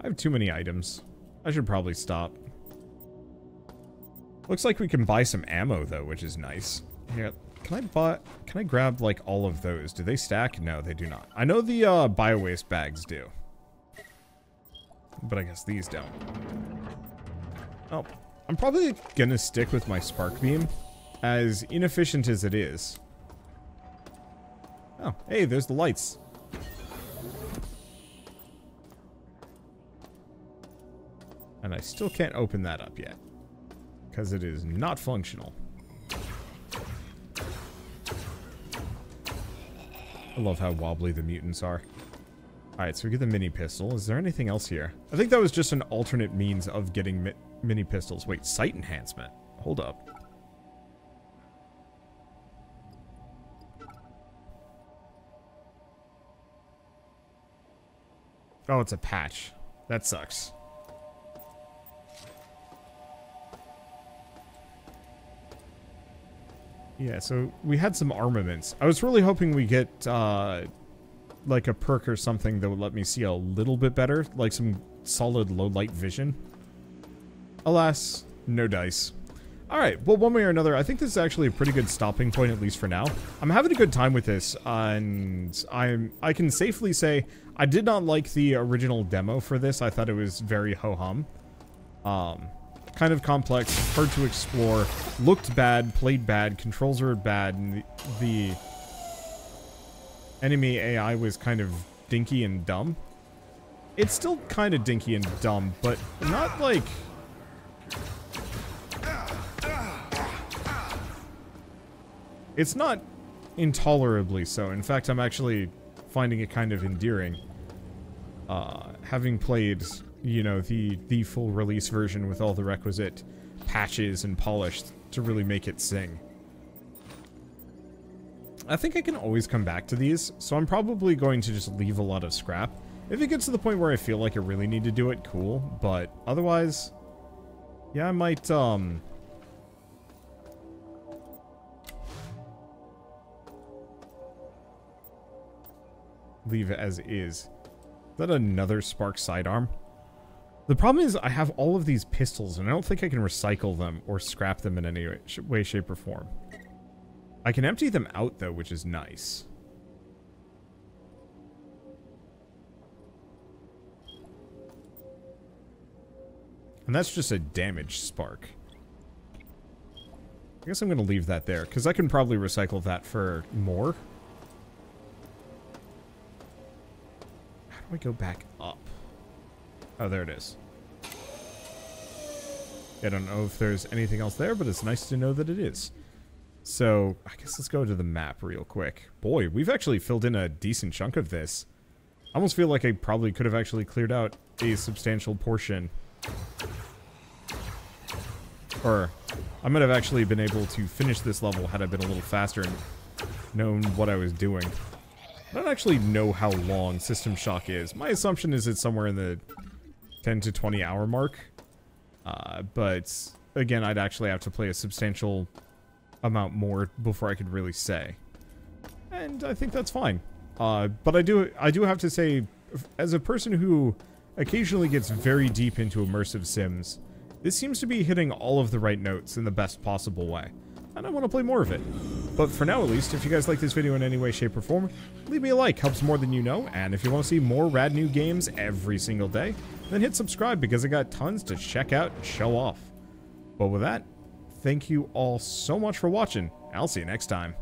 I have too many items. I should probably stop. Looks like we can buy some ammo, though, which is nice. Here, can I buy... Can I grab, like, all of those? Do they stack? No, they do not. I know the, uh, bio-waste bags do. But I guess these don't. Oh, I'm probably gonna stick with my SparqBeam, as inefficient as it is. Oh, hey, there's the lights. And I still can't open that up yet. Because it is not functional. I love how wobbly the mutants are. Alright, so we get the mini pistol. Is there anything else here? I think that was just an alternate means of getting mi mini pistols. Wait, sight enhancement. Hold up. Oh, it's a patch. That sucks. Yeah, so we had some armaments. I was really hoping we get, uh, like a perk or something that would let me see a little bit better, like some solid low light vision. Alas, no dice. Alright, well, one way or another, I think this is actually a pretty good stopping point, at least for now. I'm having a good time with this, and I'm, I can safely say I did not like the original demo for this. I thought it was very ho-hum. Um, kind of complex, hard to explore, looked bad, played bad, controls were bad, and the, the enemy AI was kind of dinky and dumb. It's still kind of dinky and dumb, but not like... It's not intolerably so. In fact, I'm actually finding it kind of endearing. Uh, having played, you know, the, the full release version with all the requisite patches and polished to really make it sing. I think I can always come back to these, so I'm probably going to just leave a lot of scrap. If it gets to the point where I feel like I really need to do it, cool, but otherwise, yeah, I might, um... Leave it as is. Is that another Spark sidearm? The problem is I have all of these pistols, and I don't think I can recycle them or scrap them in any way, shape, or form. I can empty them out, though, which is nice. And that's just a damaged spark. I guess I'm going to leave that there, because I can probably recycle that for more. How do I go back up? Oh, there it is. I don't know if there's anything else there, but it's nice to know that it is. So, I guess let's go to the map real quick. Boy, we've actually filled in a decent chunk of this. I almost feel like I probably could have actually cleared out a substantial portion. Or, I might have actually been able to finish this level had I been a little faster and known what I was doing. I don't actually know how long System Shock is. My assumption is it's somewhere in the 10 to 20 hour mark. Uh, but, again, I'd actually have to play a substantial amount more before I could really say. And I think that's fine. Uh, but I do I do have to say, as a person who occasionally gets very deep into immersive sims, this seems to be hitting all of the right notes in the best possible way. And I want to play more of it. But for now at least, if you guys like this video in any way, shape, or form, leave me a like, helps more than you know, and if you want to see more rad new games every single day, then hit subscribe because I got tons to check out and show off. But with that, thank you all so much for watching. I'll see you next time.